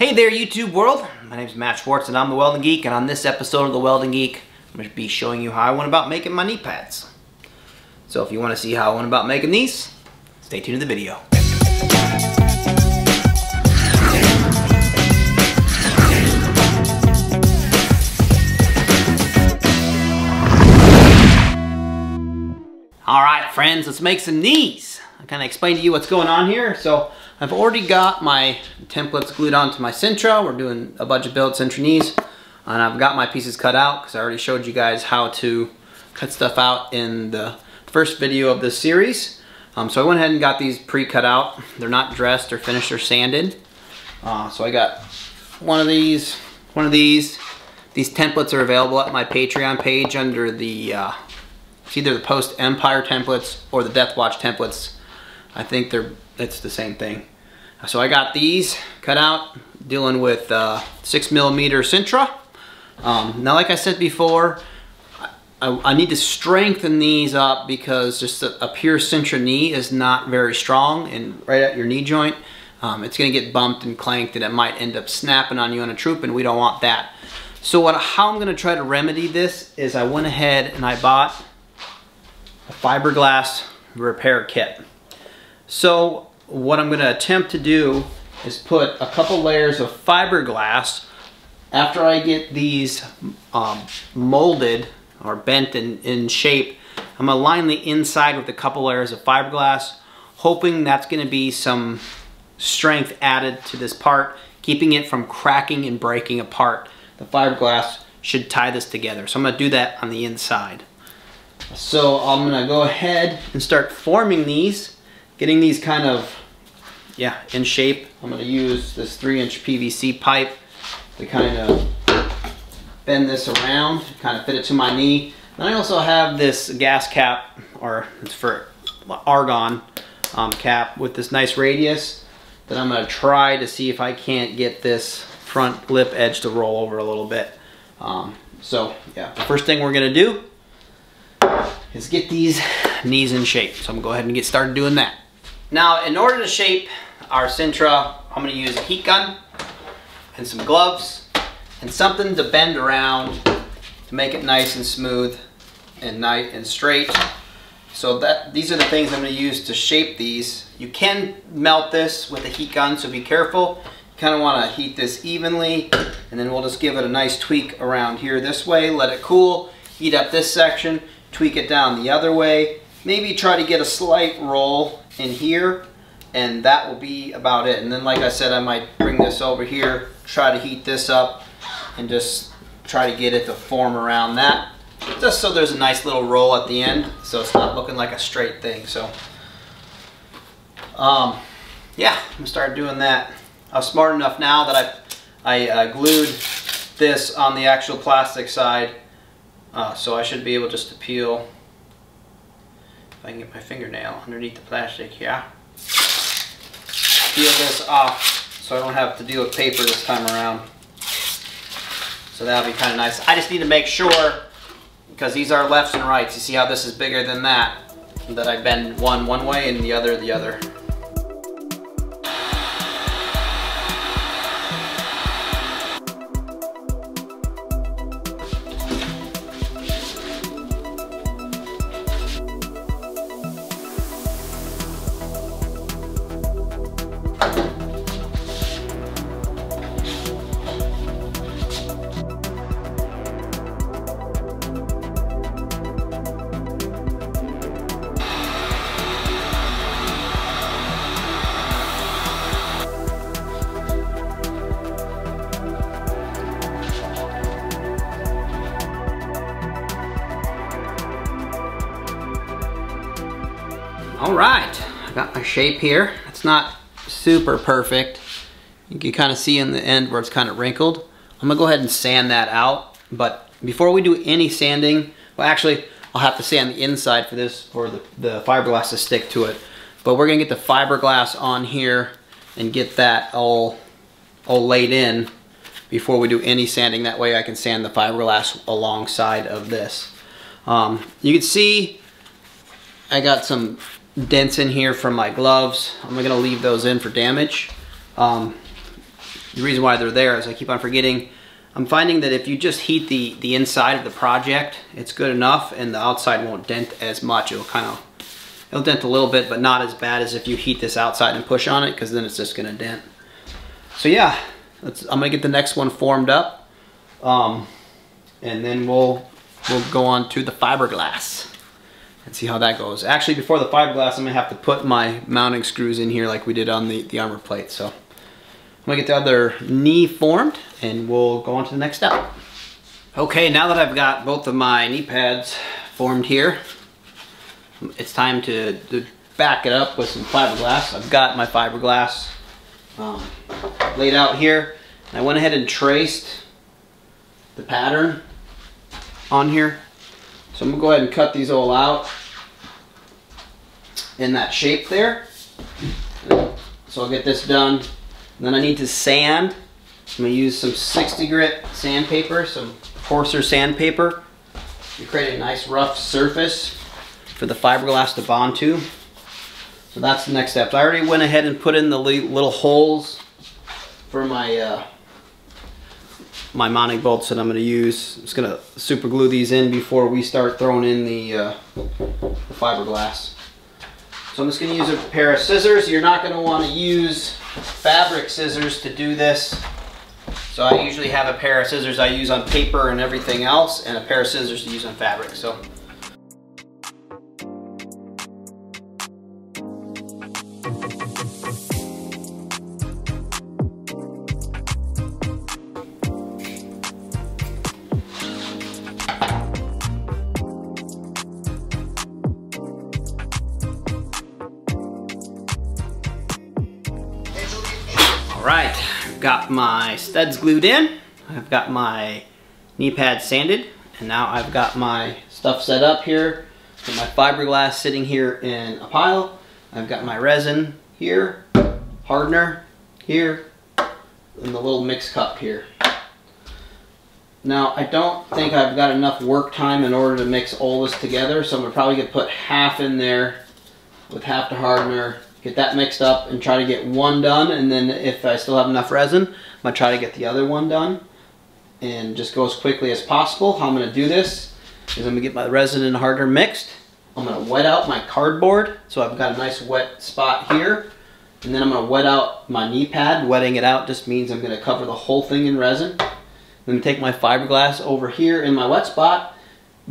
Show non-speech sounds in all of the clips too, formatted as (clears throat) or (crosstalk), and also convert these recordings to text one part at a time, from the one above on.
Hey there YouTube world, my name is Matt Schwartz and I'm the Welding Geek and on this episode of the Welding Geek I'm going to be showing you how I went about making my knee pads. So if you want to see how I went about making these, stay tuned to the video. Alright friends, let's make some knees. I kind of explain to you what's going on here. So I've already got my templates glued onto my Sintra. We're doing a budget build Sintra knees. And I've got my pieces cut out because I already showed you guys how to cut stuff out in the first video of this series. Um, so I went ahead and got these pre-cut out. They're not dressed or finished or sanded. Uh, so I got one of these, one of these. These templates are available at my Patreon page under the uh, it's either the Post Empire templates or the Death Watch templates. I think they're it's the same thing. So I got these cut out, dealing with uh, six millimeter Sintra. Um, now, like I said before, I, I, need to strengthen these up because just a, a, pure Sintra knee is not very strong and right at your knee joint, um, it's gonna get bumped and clanked and it might end up snapping on you on a troop and we don't want that. So what, how I'm gonna try to remedy this is I went ahead and I bought a fiberglass repair kit. So what I'm going to attempt to do is put a couple layers of fiberglass after I get these um, molded or bent in, in shape. I'm going to line the inside with a couple layers of fiberglass hoping that's going to be some strength added to this part keeping it from cracking and breaking apart. The fiberglass should tie this together. So I'm going to do that on the inside. So I'm gonna go ahead and start forming these, getting these kind of, yeah, in shape. I'm gonna use this three inch PVC pipe to kind of bend this around, kind of fit it to my knee. And I also have this gas cap, or it's for argon um, cap with this nice radius that I'm gonna try to see if I can't get this front lip edge to roll over a little bit. Um, so yeah, the first thing we're gonna do is get these knees in shape. So I'm gonna go ahead and get started doing that. Now, in order to shape our Sintra, I'm gonna use a heat gun and some gloves and something to bend around to make it nice and smooth and nice and straight. So that these are the things I'm gonna use to shape these. You can melt this with a heat gun, so be careful. You kind of wanna heat this evenly and then we'll just give it a nice tweak around here this way, let it cool, heat up this section, tweak it down the other way. Maybe try to get a slight roll in here and that will be about it. And then like I said, I might bring this over here, try to heat this up and just try to get it to form around that. Just so there's a nice little roll at the end so it's not looking like a straight thing. So um, yeah, I'm gonna start doing that. I was smart enough now that I, I uh, glued this on the actual plastic side uh, so I should be able just to peel, if I can get my fingernail underneath the plastic, yeah. Peel this off so I don't have to deal with paper this time around. So that'll be kind of nice. I just need to make sure, because these are lefts and rights, you see how this is bigger than that, that I bend one one way and the other the other. Shape here. It's not super perfect. You can kind of see in the end where it's kind of wrinkled. I'm gonna go ahead and sand that out. But before we do any sanding, well actually, I'll have to sand the inside for this, for the, the fiberglass to stick to it. But we're gonna get the fiberglass on here and get that all, all laid in before we do any sanding. That way I can sand the fiberglass alongside of this. Um, you can see I got some dents in here from my gloves. I'm gonna leave those in for damage. Um, the reason why they're there is I keep on forgetting. I'm finding that if you just heat the, the inside of the project, it's good enough and the outside won't dent as much. It'll kind of, it'll dent a little bit, but not as bad as if you heat this outside and push on it because then it's just gonna dent. So yeah, I'm gonna get the next one formed up. Um, and then we'll, we'll go on to the fiberglass and see how that goes. Actually, before the fiberglass, I'm gonna have to put my mounting screws in here like we did on the, the armor plate. So I'm gonna get the other knee formed and we'll go on to the next step. Okay, now that I've got both of my knee pads formed here, it's time to, to back it up with some fiberglass. I've got my fiberglass um, laid out here. I went ahead and traced the pattern on here. So I'm gonna go ahead and cut these all out in that shape there. So I'll get this done. And then I need to sand. I'm gonna use some 60 grit sandpaper, some coarser sandpaper to create a nice rough surface for the fiberglass to bond to. So that's the next step. I already went ahead and put in the little holes for my uh, my mounting bolts that I'm going to use. I'm just going to super glue these in before we start throwing in the, uh, the fiberglass. So I'm just going to use a pair of scissors. You're not going to want to use fabric scissors to do this. So I usually have a pair of scissors I use on paper and everything else and a pair of scissors to use on fabric. So my studs glued in. I've got my knee pad sanded. And now I've got my stuff set up here. Got my fiberglass sitting here in a pile. I've got my resin here, hardener here, and the little mix cup here. Now, I don't think I've got enough work time in order to mix all this together, so I'm gonna probably get put half in there with half the hardener get that mixed up and try to get one done and then if I still have enough resin I'm gonna try to get the other one done and just go as quickly as possible. How I'm gonna do this is I'm gonna get my resin and hardener mixed. I'm gonna wet out my cardboard so I've got a nice wet spot here. And then I'm gonna wet out my knee pad. Wetting it out just means I'm gonna cover the whole thing in resin. Then take my fiberglass over here in my wet spot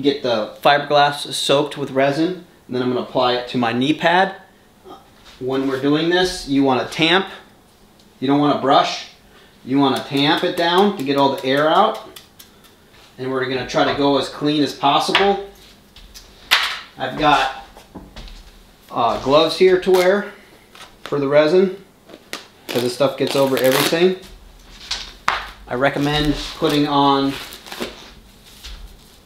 get the fiberglass soaked with resin and then I'm gonna apply it to my knee pad. When we're doing this, you want to tamp. You don't want to brush. You want to tamp it down to get all the air out. And we're going to try to go as clean as possible. I've got uh, gloves here to wear for the resin because this stuff gets over everything. I recommend putting on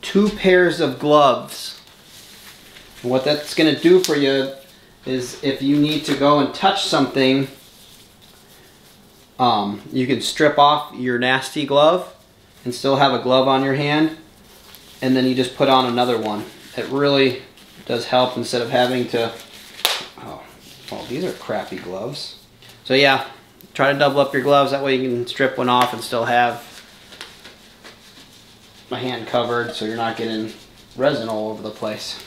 two pairs of gloves. And what that's going to do for you is if you need to go and touch something, um, you can strip off your nasty glove and still have a glove on your hand and then you just put on another one. It really does help instead of having to, oh, oh these are crappy gloves. So yeah, try to double up your gloves, that way you can strip one off and still have my hand covered so you're not getting resin all over the place.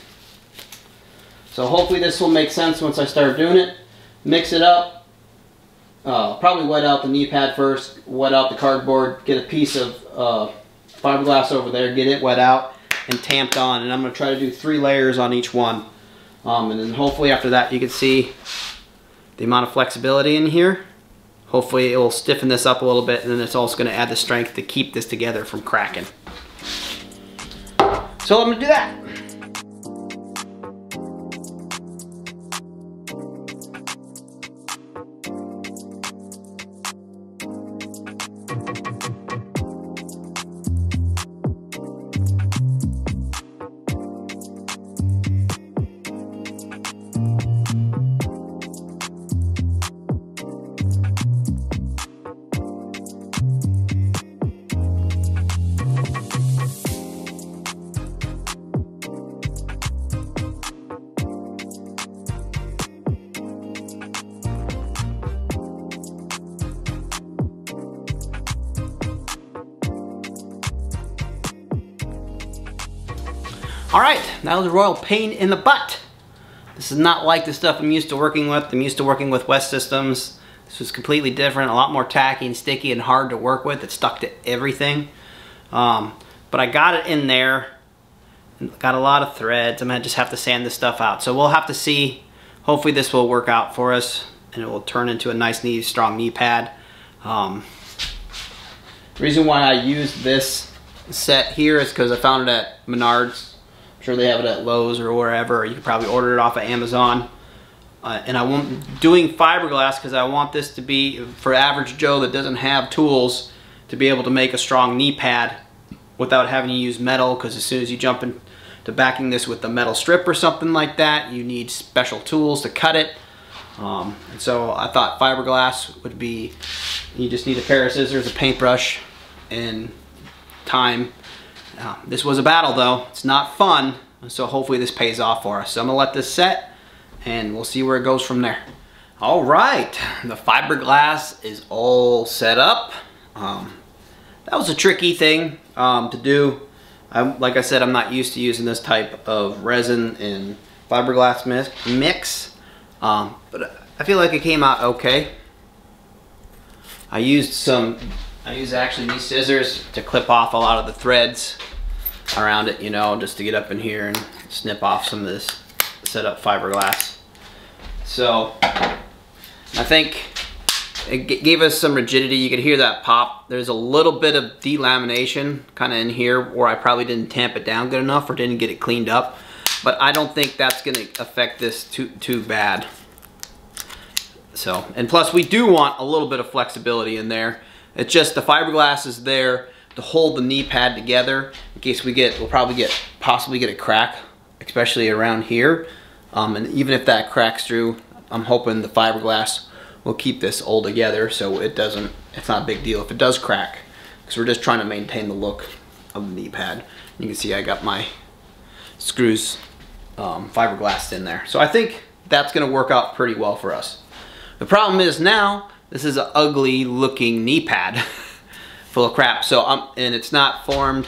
So hopefully this will make sense once I start doing it. Mix it up. Uh, probably wet out the knee pad first, wet out the cardboard, get a piece of uh, fiberglass over there, get it wet out and tamped on. And I'm going to try to do three layers on each one. Um, and then hopefully after that you can see the amount of flexibility in here. Hopefully it will stiffen this up a little bit and then it's also going to add the strength to keep this together from cracking. So I'm going to do that. That was a royal pain in the butt. This is not like the stuff I'm used to working with. I'm used to working with West Systems. This was completely different, a lot more tacky and sticky and hard to work with. It stuck to everything. Um, but I got it in there. Got a lot of threads. I'm gonna just have to sand this stuff out. So we'll have to see. Hopefully this will work out for us and it will turn into a nice, knee, strong knee pad. Um, reason why I used this set here is because I found it at Menards sure they have it at Lowe's or wherever. You can probably order it off of Amazon. Uh, and I want doing fiberglass because I want this to be for average Joe that doesn't have tools to be able to make a strong knee pad without having to use metal because as soon as you jump into backing this with the metal strip or something like that you need special tools to cut it um, and so I thought fiberglass would be you just need a pair of scissors a paintbrush and time uh, this was a battle though. It's not fun. So hopefully this pays off for us. So I'm gonna let this set and we'll see where it goes from there. All right, the fiberglass is all set up. Um, that was a tricky thing um, to do. I'm, like I said, I'm not used to using this type of resin and fiberglass mix, um, but I feel like it came out okay. I used some, I use actually these scissors to clip off a lot of the threads around it, you know, just to get up in here and snip off some of this set up fiberglass. So I think it gave us some rigidity. You could hear that pop. There's a little bit of delamination kind of in here where I probably didn't tamp it down good enough or didn't get it cleaned up. But I don't think that's going to affect this too, too bad. So, and plus we do want a little bit of flexibility in there. It's just the fiberglass is there to hold the knee pad together in case we get, we'll probably get, possibly get a crack, especially around here. Um, and even if that cracks through, I'm hoping the fiberglass will keep this all together so it doesn't, it's not a big deal if it does crack. Because we're just trying to maintain the look of the knee pad. You can see I got my screws um, fiberglass in there. So I think that's gonna work out pretty well for us. The problem is now, this is an ugly looking knee pad. (laughs) full of crap. So um, and it's not formed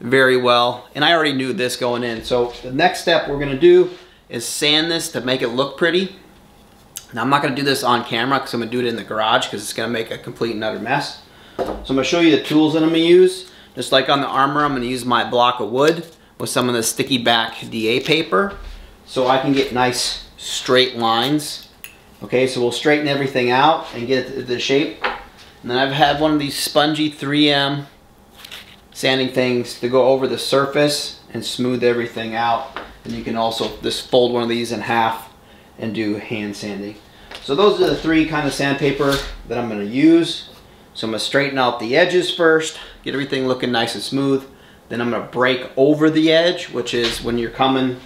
very well. And I already knew this going in. So the next step we're gonna do is sand this to make it look pretty. Now I'm not gonna do this on camera because I'm gonna do it in the garage because it's gonna make a complete and utter mess. So I'm gonna show you the tools that I'm gonna use. Just like on the armor, I'm gonna use my block of wood with some of the sticky back DA paper so I can get nice straight lines. Okay, so we'll straighten everything out and get it the shape and then I've had one of these spongy 3M sanding things to go over the surface and smooth everything out. And you can also just fold one of these in half and do hand sanding. So those are the three kind of sandpaper that I'm going to use. So I'm going to straighten out the edges first, get everything looking nice and smooth. Then I'm going to break over the edge, which is when you're coming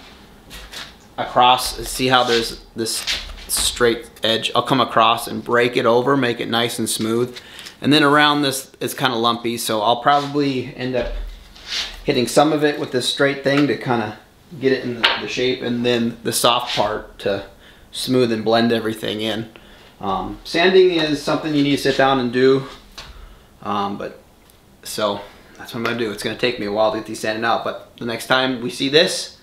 across, see how there's this straight edge. I'll come across and break it over, make it nice and smooth. And then around this, it's kind of lumpy, so I'll probably end up hitting some of it with this straight thing to kind of get it in the, shape, and then the soft part to smooth and blend everything in. Um, sanding is something you need to sit down and do, um, but so that's what I'm gonna do. It's gonna take me a while to get these sanded out, but the next time we see this,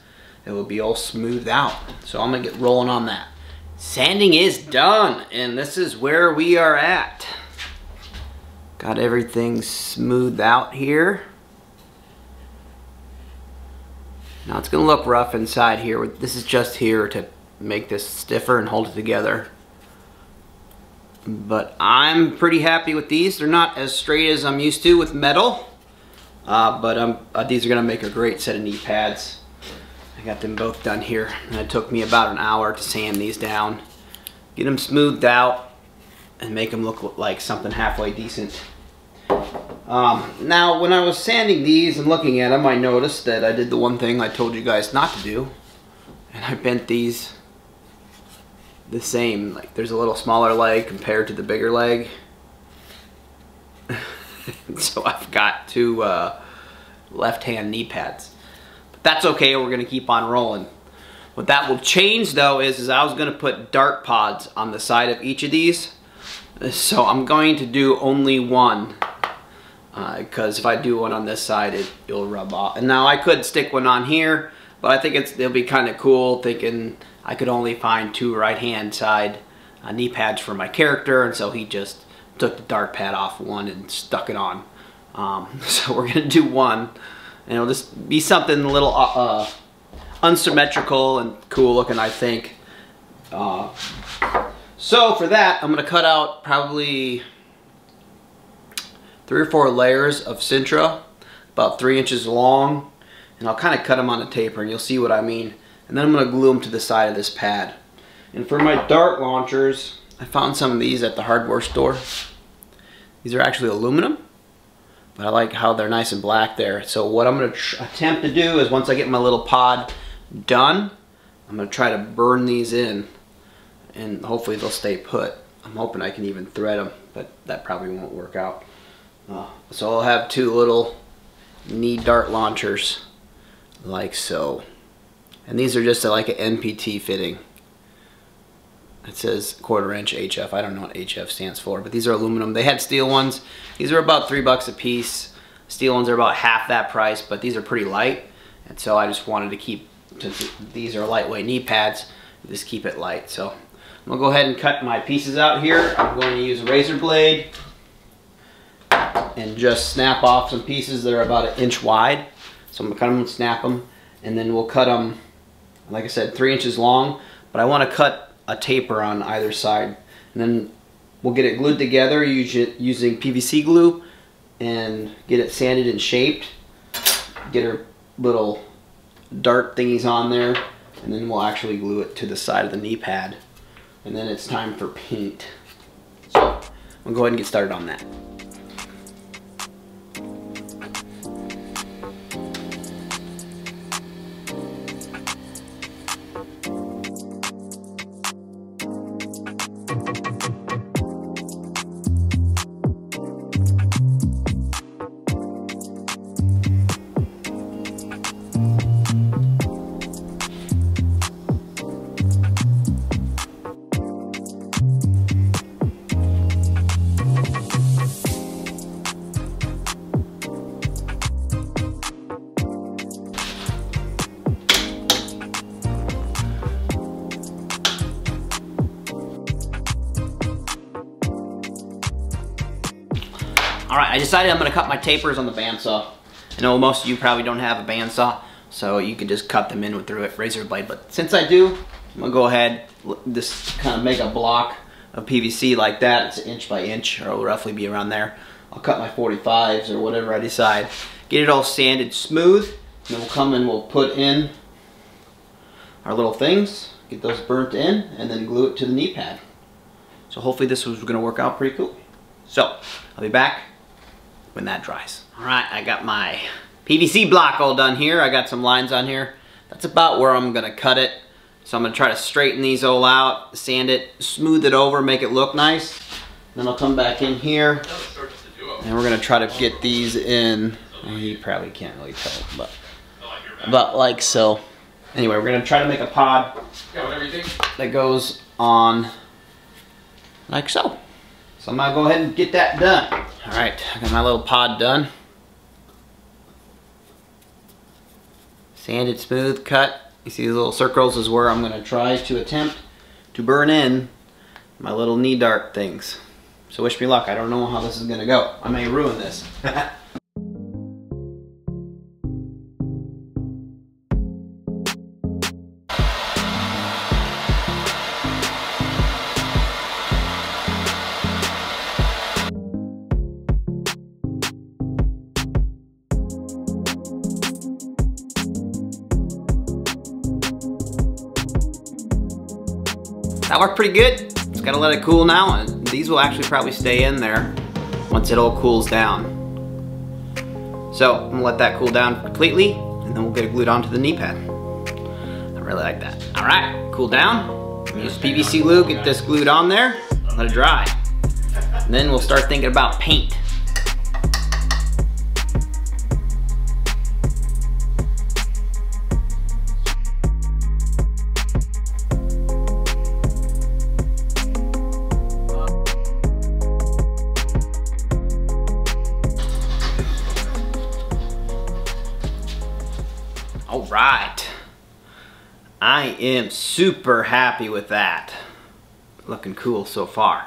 it will be all smoothed out. So I'm gonna get rolling on that. Sanding is done, and this is where we are at. Got everything smoothed out here. Now it's gonna look rough inside here. This is just here to make this stiffer and hold it together. But I'm pretty happy with these. They're not as straight as I'm used to with metal. Uh, but um, uh, these are gonna make a great set of knee pads. I got them both done here. And it took me about an hour to sand these down. Get them smoothed out and make them look like something halfway decent. Um, now, when I was sanding these and looking at them, I noticed that I did the one thing I told you guys not to do. And I bent these the same. Like, there's a little smaller leg compared to the bigger leg. (laughs) so I've got two uh, left-hand knee pads. That's okay, we're gonna keep on rolling. What that will change though is, is I was gonna put dart pods on the side of each of these. So I'm going to do only one because uh, if I do one on this side, it, will rub off. And now I could stick one on here, But I think it's it'll be kind of cool thinking I could only find two right hand side uh, knee pads for my character and so he just took the dart pad off one and stuck it on. Um, (laughs) so we're gonna do one and it'll just be something a little uh, uh, unsymmetrical and cool looking I think. Uh, so for that I'm gonna cut out probably three or four layers of Sintra about three inches long and I'll kind of cut them on a taper and you'll see what I mean. And then I'm to glue them to the side of this pad. And for my dart launchers, I found some of these at the hardware store. These are actually aluminum, but I like how they're nice and black there. So what I'm going to attempt to do is once I get my little pod done, I'm going to try to burn these in and hopefully they'll stay put. I'm hoping I can even thread them, but that probably won't work out. Uh, so I'll have two little knee dart launchers like so. And these are just a, like an NPT fitting. It says quarter inch HF. I don't know what HF stands for, but these are aluminum. They had steel ones. These are about three bucks a piece. Steel ones are about half that price, but these are pretty light. And so I just wanted to keep, since these are lightweight knee pads, just keep it light. So I'm gonna go ahead and cut my pieces out here. I'm going to use a razor blade and just snap off some pieces that are about an inch wide. So I'm gonna cut them and snap them, and then we'll cut them, like I said, three inches long, but I wanna cut a taper on either side. And then we'll get it glued together using PVC glue and get it sanded and shaped. Get our little dart thingies on there, and then we'll actually glue it to the side of the knee pad. And then it's time for paint. So, we'll go ahead and get started on that. Decided I'm gonna cut my tapers on the bandsaw. I know most of you probably don't have a bandsaw, so you could just cut them in with the razor blade. But since I do, I'm gonna go ahead, just kind of make a block of PVC like that. It's inch by inch, or it'll roughly be around there. I'll cut my 45s or whatever I decide. Get it all sanded smooth, and then we'll come and we'll put in our little things, get those burnt in, and then glue it to the knee pad. So hopefully this was gonna work out pretty cool. So, I'll be back when that dries. All right, I got my PVC block all done here. I got some lines on here. That's about where I'm gonna cut it. So I'm gonna try to straighten these all out, sand it, smooth it over, make it look nice. Then I'll come back in here and we're gonna try to get these in. Well, you probably can't really tell, but about like so. Anyway, we're gonna try to make a pod that goes on like so. So I'm gonna go ahead and get that done. All right, I got my little pod done. Sanded, smooth, cut. You see these little circles is where I'm gonna try to attempt to burn in my little knee dart things. So wish me luck. I don't know how this is gonna go. I may ruin this. (laughs) pretty good. Just gotta let it cool now and these will actually probably stay in there once it all cools down. So I'm gonna let that cool down completely and then we'll get it glued onto the knee pad. I really like that. All right, cool down. Use PVC glue, get this glued on there, let it dry. And then we'll start thinking about paint. Am super happy with that. Looking cool so far.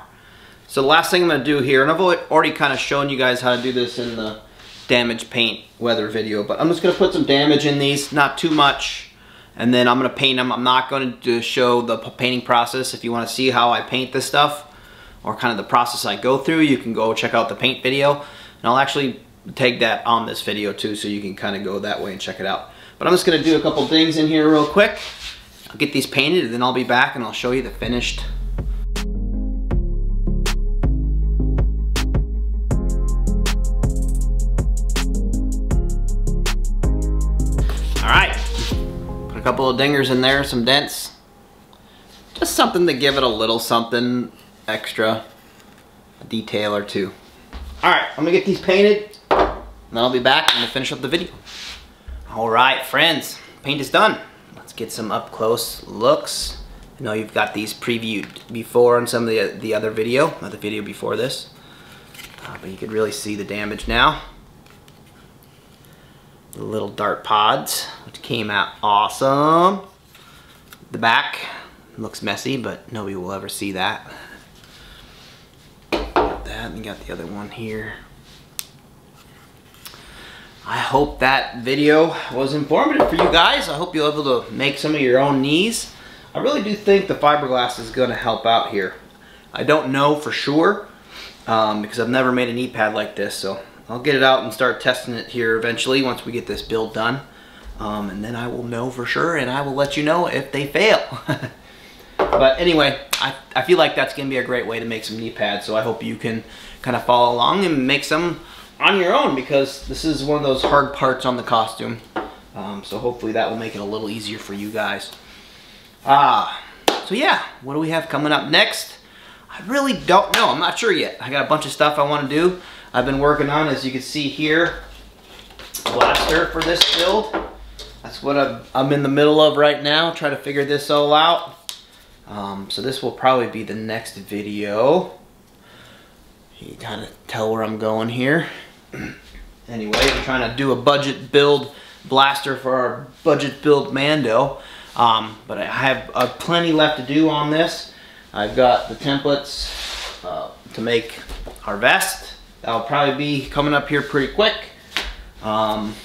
So the last thing I'm gonna do here, and I've already kind of shown you guys how to do this in the damage paint weather video, but I'm just gonna put some damage in these, not too much, and then I'm gonna paint them. I'm not going to show the painting process. If you wanna see how I paint this stuff, or kind of the process I go through, you can go check out the paint video, and I'll actually take that on this video too, so you can kind of go that way and check it out. But I'm just gonna do a couple things in here real quick. I'll get these painted, and then I'll be back and I'll show you the finished All right, put a couple of dingers in there, some dents. Just something to give it a little something extra, a detail or two. All right, I'm gonna get these painted, and then I'll be back and finish up the video. All right, friends, paint is done. Let's get some up close looks. I know you've got these previewed before on some of the, the other video, or the video before this, uh, but you can really see the damage now the little dart pods, which came out awesome. The back looks messy, but nobody will ever see that. Got that, and got the other one here. I hope that video was informative for you guys. I hope you're able to make some of your own knees. I really do think the fiberglass is going to help out here. I don't know for sure um, because I've never made a knee pad like this, so I'll get it out and start testing it here eventually once we get this build done. Um, and then I will know for sure and I will let you know if they fail. (laughs) but anyway, I, I feel like that's going to be a great way to make some knee pads. So I hope you can kind of follow along and make some on your own because this is one of those hard parts on the costume. Um, so hopefully that will make it a little easier for you guys. Ah, so yeah, what do we have coming up next? I really don't know. I'm not sure yet. I got a bunch of stuff I want to do. I've been working on, as you can see here, blaster for this build. That's what I'm, I'm in the middle of right now, trying to figure this all out. Um, so this will probably be the next video. You kind of tell where I'm going here. (clears throat) anyway, I'm trying to do a budget build blaster for our budget build Mando. Um, but I have uh, plenty left to do on this. I've got the templates uh, to make our vest. That'll probably be coming up here pretty quick. Um,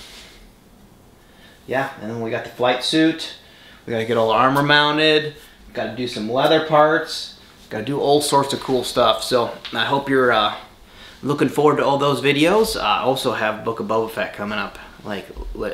yeah, and then we got the flight suit. We gotta get all the armor mounted. Gotta do some leather parts. Gotta do all sorts of cool stuff. So I hope you're uh, looking forward to all those videos. I also have Book of Boba Fett coming up. Like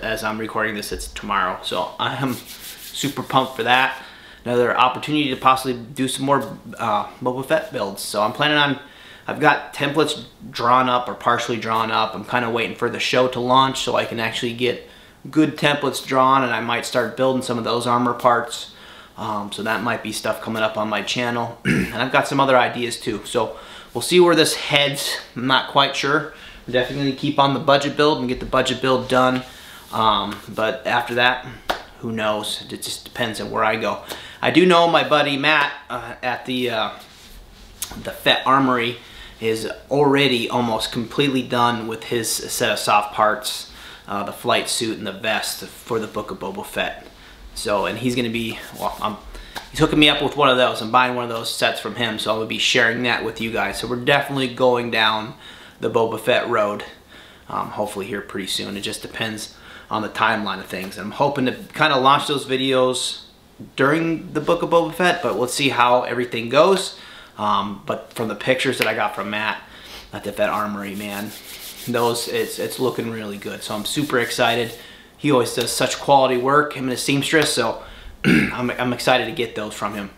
as I'm recording this, it's tomorrow. So I am super pumped for that. Another opportunity to possibly do some more uh, Boba Fett builds. So I'm planning on I've got templates drawn up or partially drawn up. I'm kind of waiting for the show to launch so I can actually get good templates drawn and I might start building some of those armor parts. Um, so that might be stuff coming up on my channel. (clears throat) and I've got some other ideas too. So we'll see where this heads. I'm not quite sure. definitely keep on the budget build and get the budget build done. Um, but after that, who knows? It just depends on where I go. I do know my buddy Matt uh, at the uh, the Fett Armory is already almost completely done with his set of soft parts, uh, the flight suit and the vest for the Book of Boba Fett. So, and he's going to be, well, I'm, he's hooking me up with one of those. I'm buying one of those sets from him, so I'll be sharing that with you guys. So we're definitely going down the Boba Fett road, um, hopefully here pretty soon. It just depends on the timeline of things. And I'm hoping to kind of launch those videos during the Book of Boba Fett, but we'll see how everything goes. Um, but from the pictures that I got from Matt at the Fett Armory, man, those it's it's looking really good. So I'm super excited. He always does such quality work, him and his seamstress. So (clears throat) I'm, I'm excited to get those from him.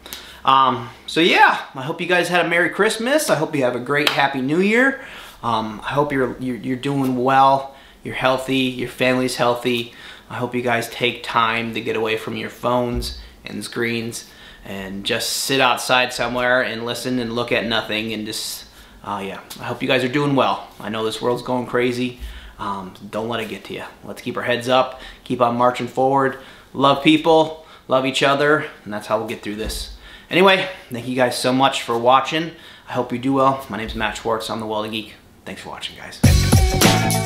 Um, so yeah, I hope you guys had a Merry Christmas. I hope you have a great Happy New Year. Um, I hope you're, you're, you're doing well. You're healthy. Your family's healthy. I hope you guys take time to get away from your phones and screens and just sit outside somewhere and listen and look at nothing and just, uh, yeah, I hope you guys are doing well. I know this world's going crazy. Um, don't let it get to you. Let's keep our heads up, keep on marching forward, love people, love each other, and that's how we'll get through this. Anyway, thank you guys so much for watching. I hope you do well. My name is Matt Schwartz. I'm the Welding Geek. Thanks for watching, guys.